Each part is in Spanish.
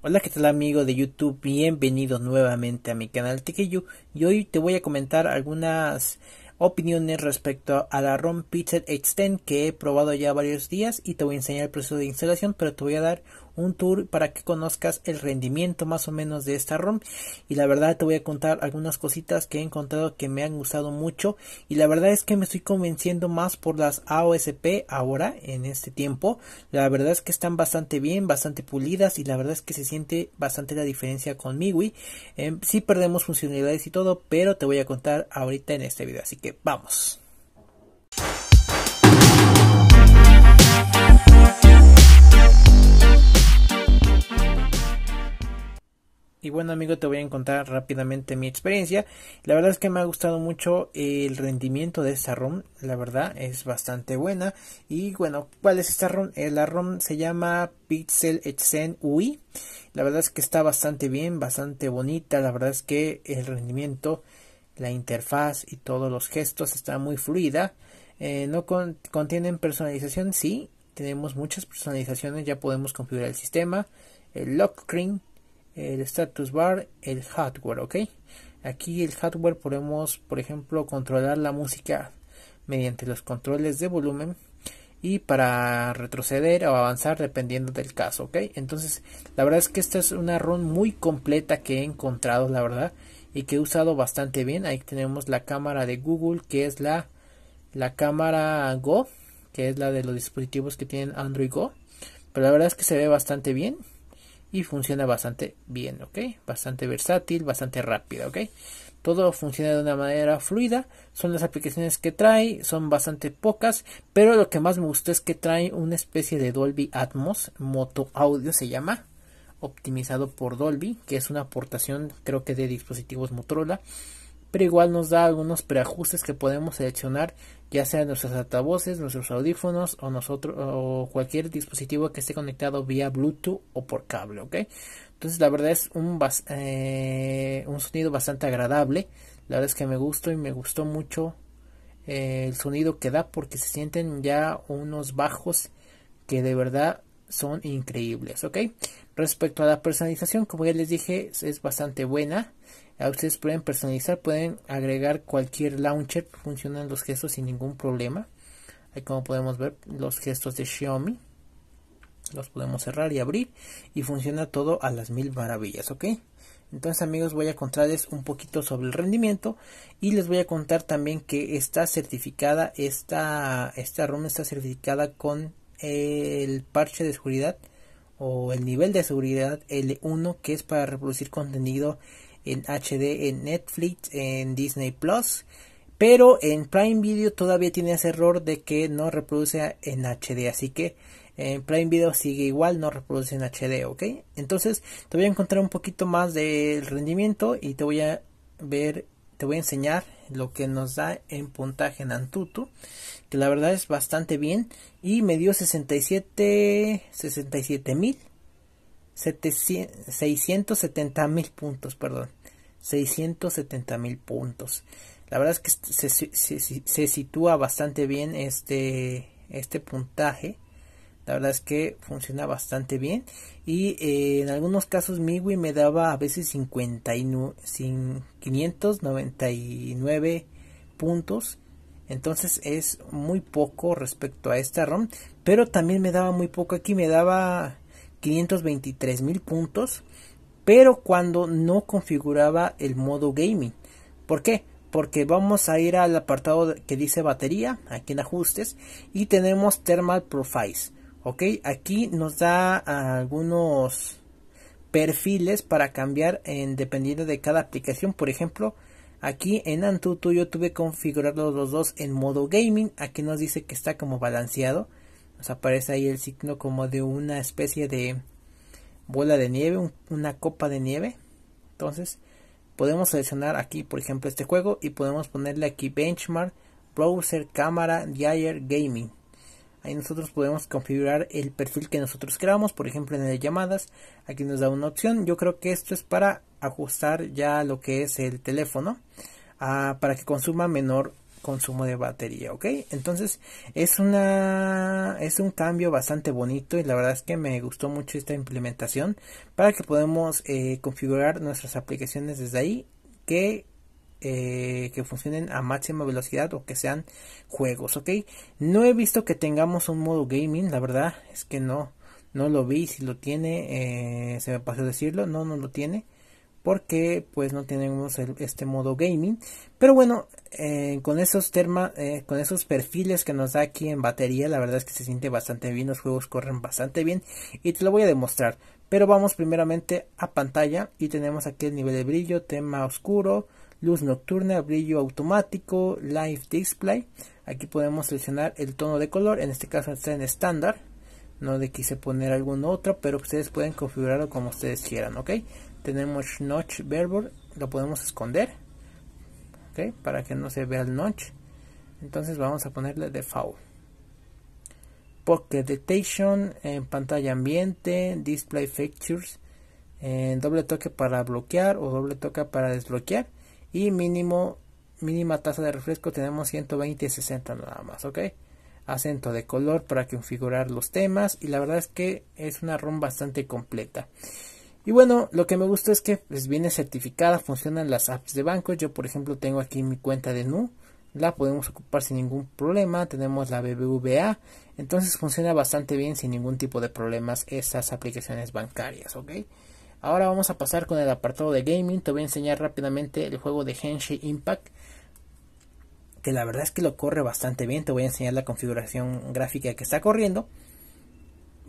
Hola, ¿qué tal amigo de YouTube? Bienvenido nuevamente a mi canal Tekeyu y hoy te voy a comentar algunas opiniones respecto a la ROM Pixel Extend que he probado ya varios días y te voy a enseñar el proceso de instalación pero te voy a dar un tour para que conozcas el rendimiento más o menos de esta ROM. Y la verdad te voy a contar algunas cositas que he encontrado que me han gustado mucho. Y la verdad es que me estoy convenciendo más por las AOSP ahora en este tiempo. La verdad es que están bastante bien bastante pulidas y la verdad es que se siente bastante la diferencia con MIUI. Eh, sí perdemos funcionalidades y todo pero te voy a contar ahorita en este video. Así que vamos Y bueno amigo te voy a contar rápidamente mi experiencia. La verdad es que me ha gustado mucho el rendimiento de esta ROM. La verdad es bastante buena. Y bueno, ¿cuál es esta ROM? Eh, la ROM se llama Pixel Exen UI. La verdad es que está bastante bien, bastante bonita. La verdad es que el rendimiento, la interfaz y todos los gestos está muy fluida. Eh, no contienen personalización, sí. Tenemos muchas personalizaciones. Ya podemos configurar el sistema. El lock screen el status bar, el hardware, ¿ok? Aquí el hardware podemos, por ejemplo, controlar la música mediante los controles de volumen y para retroceder o avanzar dependiendo del caso, ¿ok? Entonces, la verdad es que esta es una ROM muy completa que he encontrado, la verdad, y que he usado bastante bien. Ahí tenemos la cámara de Google, que es la, la cámara Go, que es la de los dispositivos que tienen Android Go. Pero la verdad es que se ve bastante bien y funciona bastante bien, ¿ok? Bastante versátil, bastante rápida, ¿ok? Todo funciona de una manera fluida, son las aplicaciones que trae, son bastante pocas, pero lo que más me gustó es que trae una especie de Dolby Atmos, Moto Audio se llama, optimizado por Dolby, que es una aportación creo que de dispositivos Motorola pero igual nos da algunos preajustes que podemos seleccionar ya sea nuestros altavoces, nuestros audífonos o nosotros o cualquier dispositivo que esté conectado vía Bluetooth o por cable, ¿ok? Entonces la verdad es un, eh, un sonido bastante agradable, la verdad es que me gustó y me gustó mucho eh, el sonido que da porque se sienten ya unos bajos que de verdad son increíbles, ¿ok? Respecto a la personalización, como ya les dije, es bastante buena. Ustedes pueden personalizar, pueden agregar cualquier launcher, funcionan los gestos sin ningún problema. Ahí como podemos ver los gestos de Xiaomi. Los podemos cerrar y abrir y funciona todo a las mil maravillas, ¿ok? Entonces amigos voy a contarles un poquito sobre el rendimiento y les voy a contar también que está certificada, esta, esta ROM está certificada con el parche de seguridad o el nivel de seguridad L1 que es para reproducir contenido en HD en Netflix, en Disney Plus. Pero en Prime Video todavía tiene ese error de que no reproduce en HD. Así que en Prime Video sigue igual, no reproduce en HD, ¿ok? Entonces te voy a encontrar un poquito más del rendimiento y te voy a ver, te voy a enseñar lo que nos da en puntaje en Antutu. Que la verdad es bastante bien. Y me dio 67, 67 mil 670 mil puntos, perdón. 670 mil puntos. La verdad es que se, se, sitúa bastante bien este, este puntaje. La verdad es que funciona bastante bien. Y eh, en algunos casos MIUI me daba a veces 59, 599 puntos. Entonces es muy poco respecto a esta ROM. Pero también me daba muy poco aquí. Me daba 523 mil puntos, pero cuando no configuraba el modo gaming. ¿Por qué? Porque vamos a ir al apartado que dice batería, aquí en ajustes, y tenemos thermal profiles. Ok, aquí nos da algunos perfiles para cambiar en dependiendo de cada aplicación. Por ejemplo, aquí en Antutu yo tuve configurados los dos en modo gaming. Aquí nos dice que está como balanceado nos aparece ahí el signo como de una especie de bola de nieve, una copa de nieve. Entonces podemos seleccionar aquí por ejemplo este juego y podemos ponerle aquí benchmark, browser, cámara, dialer, gaming. Nosotros podemos configurar el perfil que nosotros queramos, por ejemplo en el llamadas, aquí nos da una opción. Yo creo que esto es para ajustar ya lo que es el teléfono, ah, para que consuma menor consumo de batería, ¿ok? Entonces es una es un cambio bastante bonito y la verdad es que me gustó mucho esta implementación para que podamos eh, configurar nuestras aplicaciones desde ahí que eh, que funcionen a máxima velocidad o que sean juegos, ¿ok? No he visto que tengamos un modo gaming, la verdad es que no, no lo vi, si lo tiene, eh, se me pasó decirlo, no, no lo tiene porque pues no tenemos este modo gaming pero bueno eh, con esos terma, con esos perfiles que nos da aquí en batería la verdad es que se siente bastante bien los juegos corren bastante bien y te lo voy a demostrar pero vamos primeramente a pantalla y tenemos aquí el nivel de brillo tema oscuro luz nocturna brillo automático live display. Aquí podemos seleccionar el tono de color en este caso está en estándar no de quise poner algún otro pero ustedes pueden configurarlo como ustedes quieran ok tenemos notch verbo lo podemos esconder ¿ok? para que no se vea el notch. Entonces vamos a ponerle default. Pocket detection en pantalla ambiente display features en doble toque para bloquear o doble toque para desbloquear y mínimo mínima tasa de refresco tenemos 120 y 60 nada más ok acento de color para configurar los temas y la verdad es que es una ROM bastante completa y bueno, lo que me gusta es que pues, viene certificada, funcionan las apps de banco. Yo, por ejemplo, tengo aquí mi cuenta de NU, la podemos ocupar sin ningún problema. Tenemos la BBVA, entonces funciona bastante bien sin ningún tipo de problemas esas aplicaciones bancarias, ¿ok? Ahora vamos a pasar con el apartado de gaming. Te voy a enseñar rápidamente el juego de Henshin Impact. Que la verdad es que lo corre bastante bien. Te voy a enseñar la configuración gráfica que está corriendo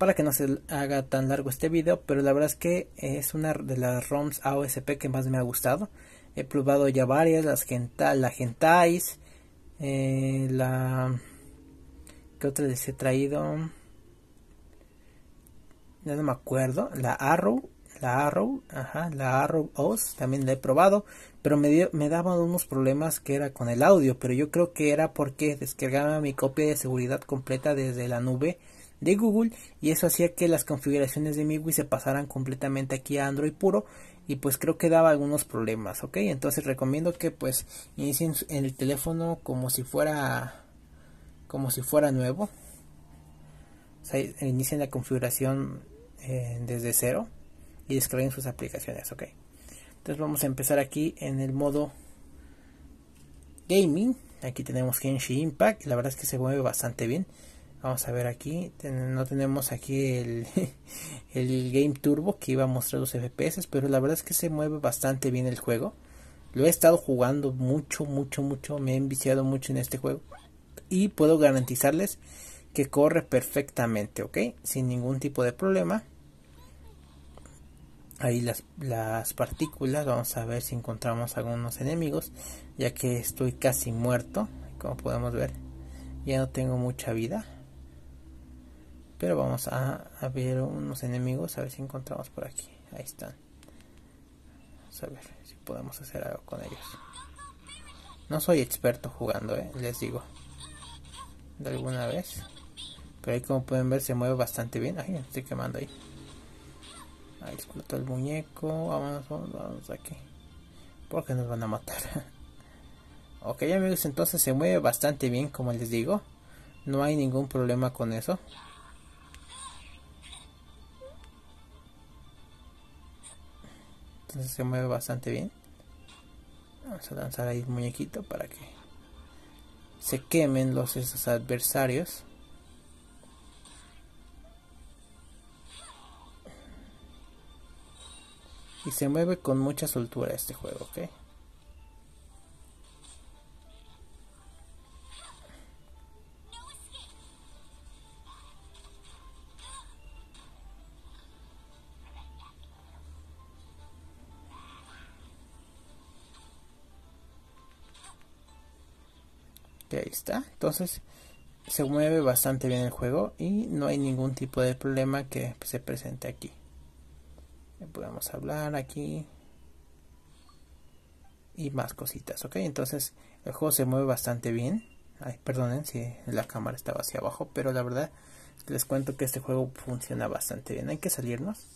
para que no se haga tan largo este video, pero la verdad es que es una de las ROMs AOSP que más me ha gustado. He probado ya varias, las la Gentais, eh, la... ¿Qué otra les he traído? Ya no me acuerdo. La Arrow, la Arrow, ajá, la Arrow OS, también la he probado, pero me, dio, me daban unos problemas que era con el audio, pero yo creo que era porque descargaba mi copia de seguridad completa desde la nube de Google y eso hacía que las configuraciones de MIUI se pasaran completamente aquí a Android puro y pues creo que daba algunos problemas, ok, entonces recomiendo que pues inicien en el teléfono como si fuera como si fuera nuevo, o inicien la configuración eh, desde cero y descarguen sus aplicaciones, ok, entonces vamos a empezar aquí en el modo gaming, aquí tenemos Genshin Impact, la verdad es que se mueve bastante bien, Vamos a ver aquí, no tenemos aquí el, el Game Turbo que iba a mostrar los FPS, pero la verdad es que se mueve bastante bien el juego. Lo he estado jugando mucho, mucho, mucho, me he enviciado mucho en este juego y puedo garantizarles que corre perfectamente, ¿ok? Sin ningún tipo de problema. Ahí las, las partículas, vamos a ver si encontramos algunos enemigos, ya que estoy casi muerto, como podemos ver, ya no tengo mucha vida. Pero vamos a, ver unos enemigos, a ver si encontramos por aquí. Ahí están. Vamos a ver si podemos hacer algo con ellos. No soy experto jugando, eh, les digo. De alguna vez. Pero ahí como pueden ver se mueve bastante bien. Ay, estoy quemando ahí. Ahí explotó el muñeco. Vámonos, vamos, vamos aquí. Porque nos van a matar. ok amigos, entonces se mueve bastante bien como les digo. No hay ningún problema con eso. entonces se mueve bastante bien vamos a lanzar ahí el muñequito para que se quemen los esos adversarios y se mueve con mucha soltura este juego ok ahí está. Entonces se mueve bastante bien el juego y no hay ningún tipo de problema que se presente aquí podemos hablar aquí y más cositas ok entonces el juego se mueve bastante bien. Ay, perdonen si la cámara estaba hacia abajo pero la verdad les cuento que este juego funciona bastante bien. Hay que salirnos.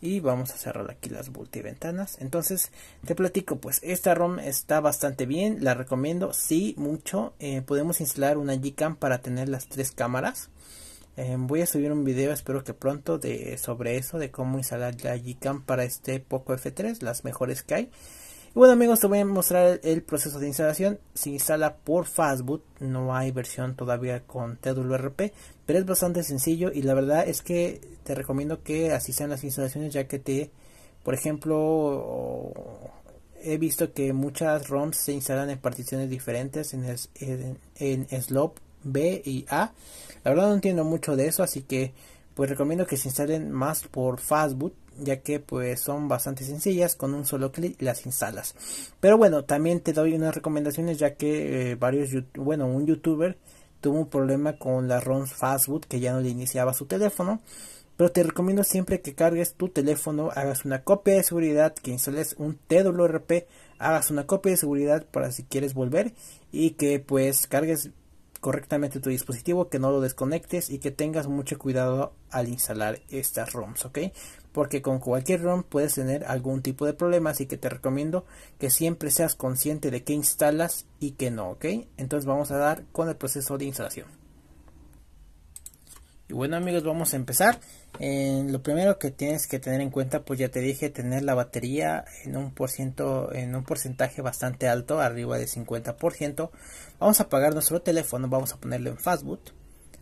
Y vamos a cerrar aquí las multiventanas. Entonces te platico pues esta ROM está bastante bien la recomiendo sí mucho. Eh, podemos instalar una Gcam para tener las tres cámaras eh, voy a subir un video espero que pronto de sobre eso de cómo instalar la Gcam para este Poco F3 las mejores que hay. Y bueno amigos te voy a mostrar el proceso de instalación. Se instala por Fastboot no hay versión todavía con TWRP pero es bastante sencillo y la verdad es que te recomiendo que así sean las instalaciones ya que te por ejemplo he visto que muchas ROMs se instalan en particiones diferentes en, en, en slop B y A. La verdad no entiendo mucho de eso así que pues recomiendo que se instalen más por Fastboot ya que pues son bastante sencillas con un solo clic las instalas. Pero bueno también te doy unas recomendaciones ya que eh, varios bueno un youtuber tuvo un problema con la ROMs Fastboot que ya no le iniciaba su teléfono. Pero te recomiendo siempre que cargues tu teléfono hagas una copia de seguridad que instales un TWRP hagas una copia de seguridad para si quieres volver y que pues cargues correctamente tu dispositivo, que no lo desconectes y que tengas mucho cuidado al instalar estas ROMs, ¿ok? Porque con cualquier ROM puedes tener algún tipo de problema, así que te recomiendo que siempre seas consciente de qué instalas y qué no, ¿ok? Entonces vamos a dar con el proceso de instalación. Y bueno amigos, vamos a empezar. Eh, lo primero que tienes que tener en cuenta, pues ya te dije, tener la batería en un, en un porcentaje bastante alto, arriba de 50%. Vamos a apagar nuestro teléfono, vamos a ponerlo en Fastboot,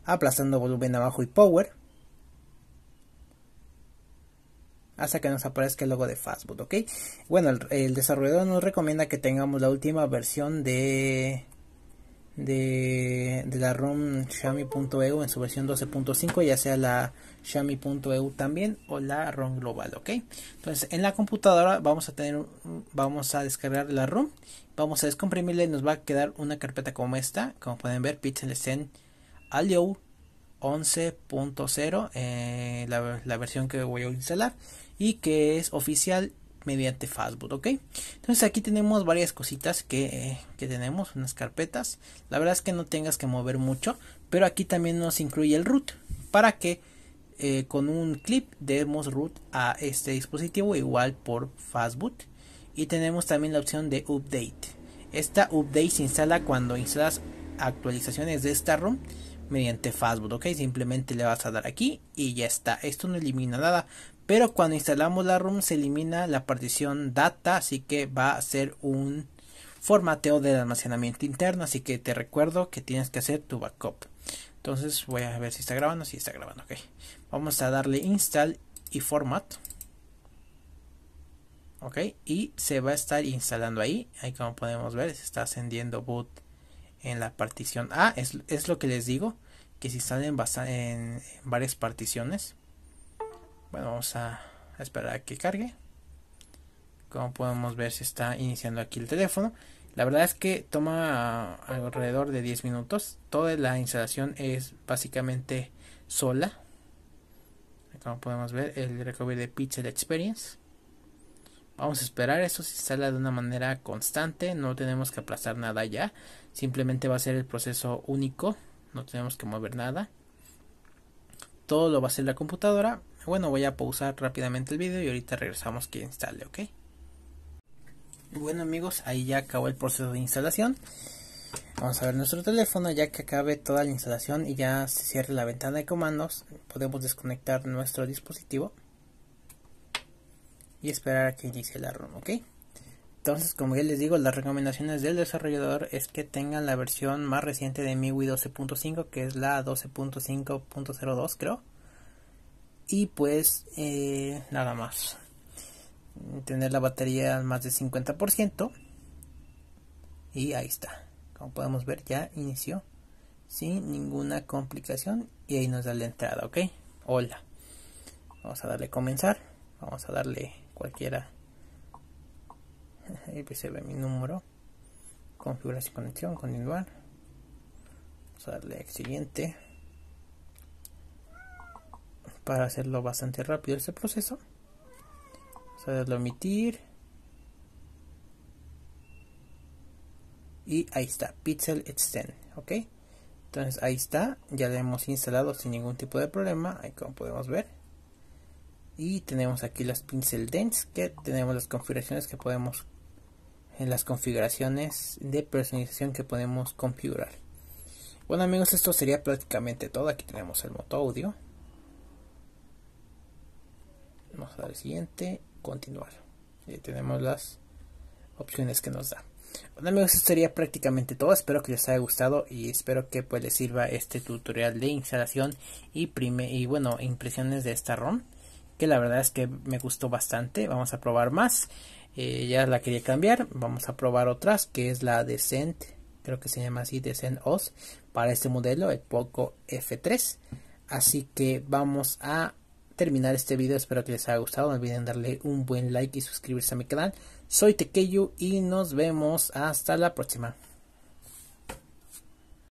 aplazando volumen abajo y power. hasta que nos aparezca el logo de Fastboot, ¿ok? Bueno, el desarrollador nos recomienda que tengamos la última versión de de, la ROM Xiaomi.eu en su versión 12.5, ya sea la Xiaomi.eu también o la ROM global, ¿ok? Entonces en la computadora vamos a tener, vamos a descargar la ROM, vamos a descomprimirla y nos va a quedar una carpeta como esta, como pueden ver, PixelSen Alio 11.0, eh, la, la versión que voy a instalar y que es oficial mediante Fastboot, ¿ok? Entonces aquí tenemos varias cositas que, que, tenemos, unas carpetas. La verdad es que no tengas que mover mucho, pero aquí también nos incluye el root para que eh, con un clip demos root a este dispositivo igual por Fastboot. Y tenemos también la opción de update. Esta update se instala cuando instalas actualizaciones de esta ROM mediante Fastboot, ok, simplemente le vas a dar aquí y ya está, esto no elimina nada, pero cuando instalamos la ROM se elimina la partición data, así que va a ser un formateo del almacenamiento interno, así que te recuerdo que tienes que hacer tu backup. Entonces voy a ver si está grabando, si está grabando, ok. Vamos a darle install y format. Ok, y se va a estar instalando ahí. Ahí como podemos ver, se está ascendiendo boot en la partición A. Es, es lo que les digo, que se instalen en, en varias particiones. Bueno, vamos a esperar a que cargue. Como podemos ver, se está iniciando aquí el teléfono. La verdad es que toma alrededor de 10 minutos. Toda la instalación es básicamente sola. Como podemos ver, el recovery de Pixel Experience. Vamos a esperar, esto se instala de una manera constante, no tenemos que aplazar nada ya, simplemente va a ser el proceso único, no tenemos que mover nada. Todo lo va a hacer la computadora bueno, voy a pausar rápidamente el vídeo y ahorita regresamos que instale, ¿ok? Bueno amigos, ahí ya acabó el proceso de instalación. Vamos a ver nuestro teléfono, ya que acabe toda la instalación y ya se cierre la ventana de comandos, podemos desconectar nuestro dispositivo y esperar a que inicie la ROM, ¿ok? Entonces, como ya les digo, las recomendaciones del desarrollador es que tengan la versión más reciente de MIUI 12.5, que es la 12.5.02, creo y pues eh, nada más. Tener la batería más de 50% y ahí está. Como podemos ver ya inició sin ninguna complicación y ahí nos da la entrada ok hola. Vamos a darle comenzar. Vamos a darle cualquiera. Ahí se ve mi número. Configuración conexión continuar vamos a darle siguiente para hacerlo bastante rápido este proceso. Vamos a darle omitir y ahí está pixel extend ok entonces ahí está ya lo hemos instalado sin ningún tipo de problema ahí como podemos ver. Y tenemos aquí las pincel dents que tenemos las configuraciones que podemos en las configuraciones de personalización que podemos configurar. Bueno amigos esto sería prácticamente todo. Aquí tenemos el moto audio vamos a dar el siguiente continuar y tenemos las opciones que nos da bueno amigos esto sería prácticamente todo espero que les haya gustado y espero que pues les sirva este tutorial de instalación y prime y bueno impresiones de esta ROM que la verdad es que me gustó bastante. Vamos a probar más. Eh, ya la quería cambiar. Vamos a probar otras, que es la Descent, creo que se llama así, Descent OS, para este modelo, el Poco F3. Así que vamos a terminar este video. Espero que les haya gustado. No olviden darle un buen like y suscribirse a mi canal. Soy Tekeyu y nos vemos hasta la próxima.